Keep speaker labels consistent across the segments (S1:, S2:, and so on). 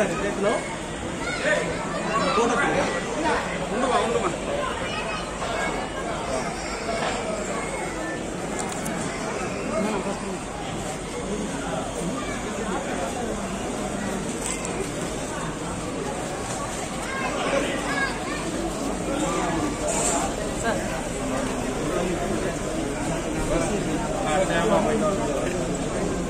S1: లేదు చేతిలో ఉండమా ఉండమా
S2: Thank you.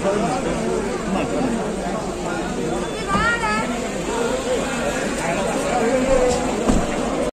S3: Thank you.